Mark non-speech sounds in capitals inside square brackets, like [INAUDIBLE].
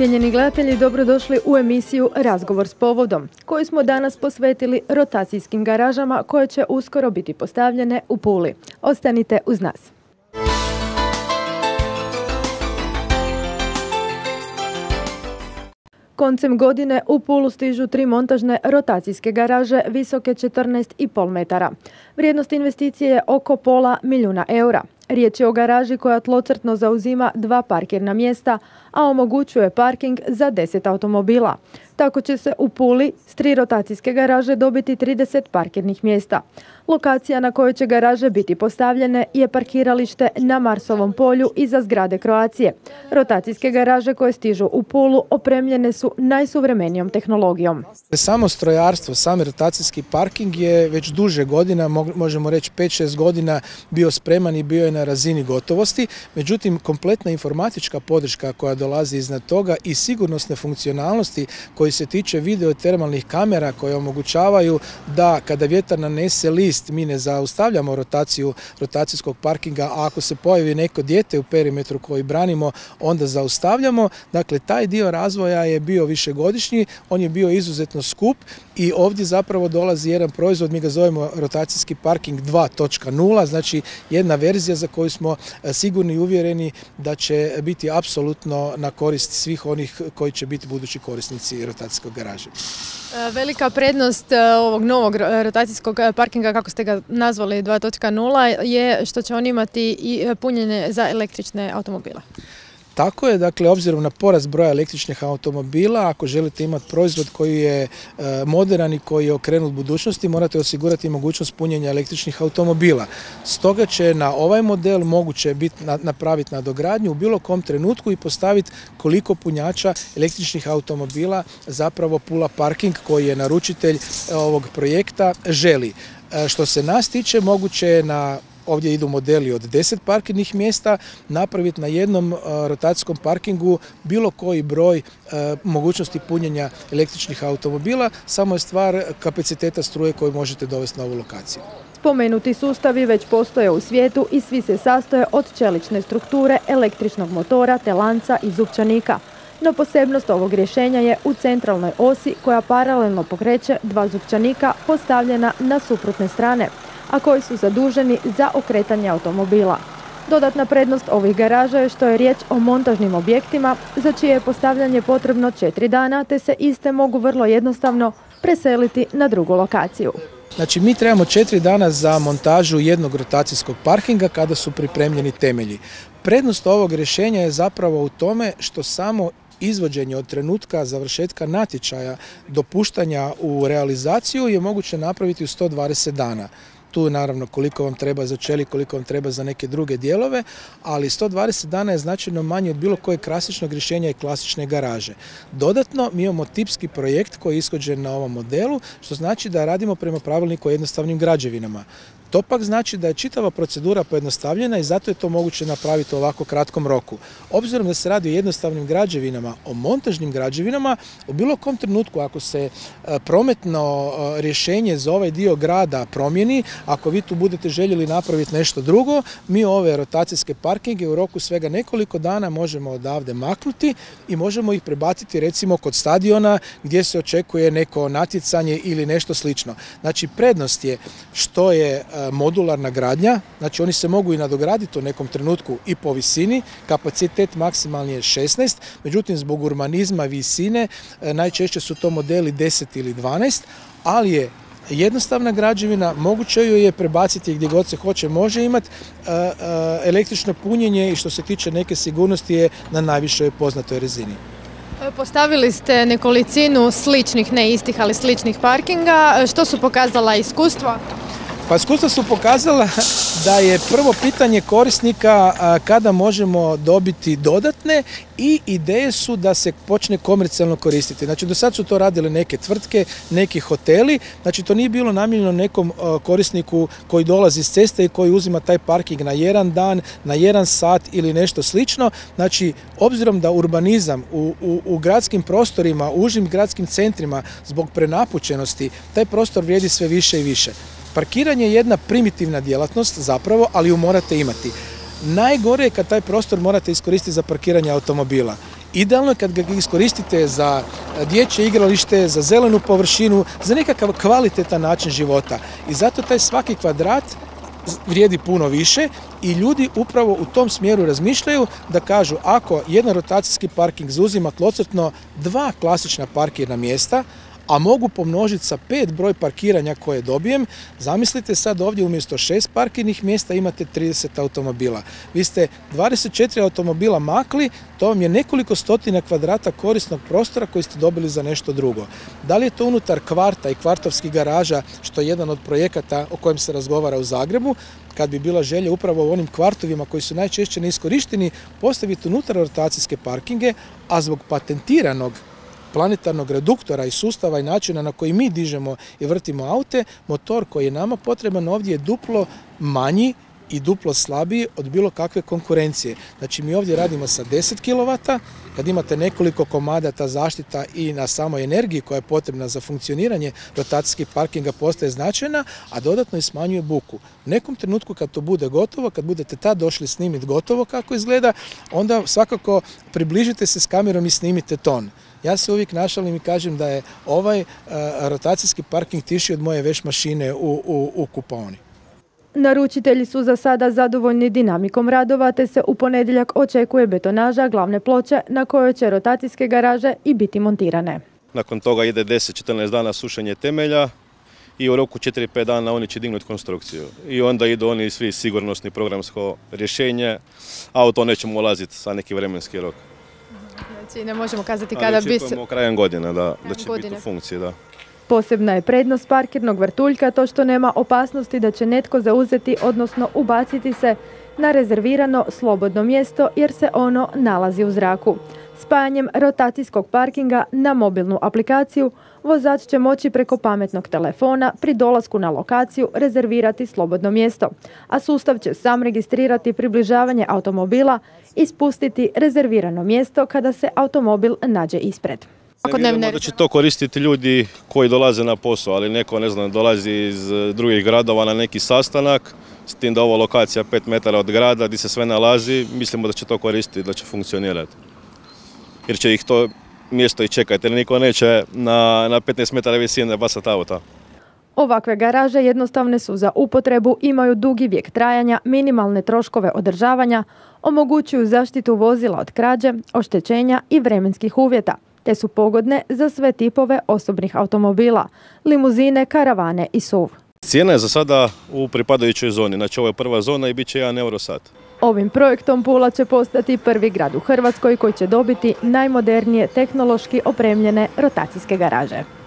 Cijenjeni gledatelji, dobrodošli u emisiju Razgovor s povodom, koju smo danas posvetili rotacijskim garažama koje će uskoro biti postavljene u Puli. Ostanite uz nas. Koncem godine u Pulu stižu tri montažne rotacijske garaže visoke 14,5 metara. Vrijednost investicije je oko pola milijuna eura. Riječ je o garaži koja tlocrtno zauzima dva parkirna mjesta, a omogućuje parking za 10 automobila. Tako će se u Puli s tri rotacijske garaže dobiti 30 parkirnih mjesta. Lokacija na kojoj će garaže biti postavljene je parkiralište na Marsovom polju iza zgrade Kroacije. Rotacijske garaže koje stižu u Pulu opremljene su najsuvremenijom tehnologijom. Samo strojarstvo, sami rotacijski parking je već duže godina, možemo reći 5-6 godina bio spreman i bio je na razini gotovosti. Međutim, kompletna informatička podrška koja dolazi iznad toga i sigurnosne funkcionalnosti koji se tiče videotermalnih kamera koje omogućavaju da kada vjetar nanese list mi ne zaustavljamo rotaciju rotacijskog parkinga, a ako se pojavi neko dijete u perimetru koji branimo, onda zaustavljamo. Dakle, taj dio razvoja je bio višegodišnji, on je bio izuzetno skup i ovdje zapravo dolazi jedan proizvod, mi ga zovemo rotacijski parking 2.0, znači jedna verzija za koju smo e, sigurni i uvjereni da će biti apsolutno na korist svih onih koji će biti budući korisnici rotacijskog garaža. E, velika prednost e, ovog novog rotacijskog parkinga, kako ste ga nazvali 2.0, je što će on imati i punjenje za električne automobile. Tako je, dakle, obzirom na porast broja električnih automobila, ako želite imati proizvod koji je e, modern i koji je okrenut budućnosti, morate osigurati mogućnost punjenja električnih automobila. Stoga će na ovaj model moguće biti napraviti nadogradnju u bilo kom trenutku i postaviti koliko punjača električnih automobila zapravo Pula Parking koji je naručitelj e, ovog projekta želi. E, što se nas tiče, moguće je na ovdje idu modeli od 10 parkirnih mjesta, napraviti na jednom e, rotacijskom parkingu bilo koji broj e, mogućnosti punjenja električnih automobila, samo je stvar kapaciteta struje koju možete dovesti na ovu lokaciju. Spomenuti sustavi već postoje u svijetu i svi se sastoje od čelične strukture, električnog motora te lanca i zupčanika. No posebnost ovog rješenja je u centralnoj osi koja paralelno pokreće dva zupčanika postavljena na suprotne strane a koji su zaduženi za okretanje automobila. Dodatna prednost ovih garaža je što je riječ o montažnim objektima za čije je postavljanje potrebno četiri dana te se iste mogu vrlo jednostavno preseliti na drugu lokaciju. Znači mi trebamo četiri dana za montažu jednog rotacijskog parkinga kada su pripremljeni temelji. Prednost ovog rješenja je zapravo u tome što samo izvođenje od trenutka završetka natječaja dopuštanja u realizaciju je moguće napraviti u 120 dana tu naravno koliko vam treba za čeli, koliko vam treba za neke druge dijelove, ali 120 dana je značajno manje od bilo kojeg klasičnog rješenja i klasične garaže. Dodatno, mi imamo tipski projekt koji je ishođen na ovom modelu, što znači da radimo prema pravilniku o jednostavnim građevinama. To pak znači da je čitava procedura pojednostavljena i zato je to moguće napraviti u ovako kratkom roku. Obzirom da se radi o jednostavnim građevinama, o montažnim građevinama, u bilo kom trenutku ako se e, prometno e, rješenje za ovaj dio grada promijeni, ako vi tu budete željeli napraviti nešto drugo, mi ove rotacijske parkinge u roku svega nekoliko dana možemo odavde maknuti i možemo ih prebaciti recimo kod stadiona gdje se očekuje neko natjecanje ili nešto slično. Znači prednost je što je e, modularna gradnja, znači oni se mogu i nadograditi u nekom trenutku i po visini, kapacitet maksimalni je 16, međutim zbog urbanizma visine e, najčešće su to modeli 10 ili 12, ali je jednostavna građevina, moguće ju je prebaciti gdje god se hoće, može imati e, e, električno punjenje i što se tiče neke sigurnosti je na najvišoj poznatoj rezini. Postavili ste nekolicinu sličnih, ne istih, ali sličnih parkinga. Što su pokazala iskustva? Pa iskustva su pokazala [LAUGHS] da je prvo pitanje korisnika kada možemo dobiti dodatne i ideje su da se počne komercijalno koristiti. Znači do sad su to radile neke tvrtke, neki hoteli, znači to nije bilo namijenjeno nekom korisniku koji dolazi s ceste i koji uzima taj parking na jedan dan, na jedan sat ili nešto slično. Znači obzirom da urbanizam u, u, u gradskim prostorima, u užim gradskim centrima zbog prenapučenosti, taj prostor vrijedi sve više i više. Parkiranje je jedna primitivna djelatnost zapravo, ali ju morate imati. Najgore je kad taj prostor morate iskoristiti za parkiranje automobila. Idealno je kad ga iskoristite za dječje igralište, za zelenu površinu, za nekakav kvalitetan način života. I zato taj svaki kvadrat vrijedi puno više i ljudi upravo u tom smjeru razmišljaju da kažu ako jedan rotacijski parking zauzima tlocrtno dva klasična parkirna mjesta, a mogu pomnožiti sa pet broj parkiranja koje dobijem, zamislite sad ovdje umjesto šest parkirnih mjesta imate 30 automobila. Vi ste 24 automobila makli, to vam je nekoliko stotina kvadrata korisnog prostora koji ste dobili za nešto drugo. Da li je to unutar kvarta i kvartovskih garaža, što je jedan od projekata o kojem se razgovara u Zagrebu, kad bi bila želja upravo u onim kvartovima koji su najčešće neiskorišteni postaviti unutar rotacijske parkinge, a zbog patentiranog planetarnog reduktora i sustava i načina na koji mi dižemo i vrtimo aute, motor koji je nama potreban ovdje je duplo manji i duplo slabiji od bilo kakve konkurencije. Znači mi ovdje radimo sa 10 kW, kad imate nekoliko komada ta zaštita i na samoj energiji koja je potrebna za funkcioniranje rotacijskih parkinga postaje značajna, a dodatno i smanjuje buku. U nekom trenutku kad to bude gotovo, kad budete tad došli snimiti gotovo kako izgleda, onda svakako približite se s kamerom i snimite ton. Ja se uvijek našalim i kažem da je ovaj rotacijski parking tiši od moje veš mašine u, u, u kupaoni. Naručitelji su za sada zadovoljni dinamikom radova te se u ponedjeljak očekuje betonaža glavne ploče na kojoj će rotacijske garaže i biti montirane. Nakon toga ide 10-14 dana sušenje temelja i u roku 4-5 dana oni će dignuti konstrukciju. I onda idu oni svi sigurnosni programsko rješenje, a u to nećemo ulaziti sa neki vremenski rok. Znači ne možemo kazati kada bi se... krajem godine da, da će biti u funkciji, da. Posebna je prednost parkirnog vrtuljka to što nema opasnosti da će netko zauzeti, odnosno ubaciti se na rezervirano slobodno mjesto jer se ono nalazi u zraku. Spajanjem rotacijskog parkinga na mobilnu aplikaciju vozač će moći preko pametnog telefona pri dolasku na lokaciju rezervirati slobodno mjesto, a sustav će sam registrirati približavanje automobila i spustiti rezervirano mjesto kada se automobil nađe ispred. Svakodnevne... Da će to koristiti ljudi koji dolaze na posao, ali neko ne znam, dolazi iz eh, drugih gradova na neki sastanak, s tim da ovo lokacija 5 metara od grada gdje se sve nalazi, mislimo da će to koristiti, da će funkcionirati. Jer će ih to mjesto i čekati, jer niko neće na, na 15 metara visine basati auta. Ovakve garaže jednostavne su za upotrebu, imaju dugi vijek trajanja, minimalne troškove održavanja, omogućuju zaštitu vozila od krađe, oštećenja i vremenskih uvjeta te su pogodne za sve tipove osobnih automobila, limuzine, karavane i SUV. Cijena je za sada u pripadajućoj zoni, znači ovo je prva zona i bit će 1 euro sat. Ovim projektom Pula će postati prvi grad u Hrvatskoj koji će dobiti najmodernije tehnološki opremljene rotacijske garaže.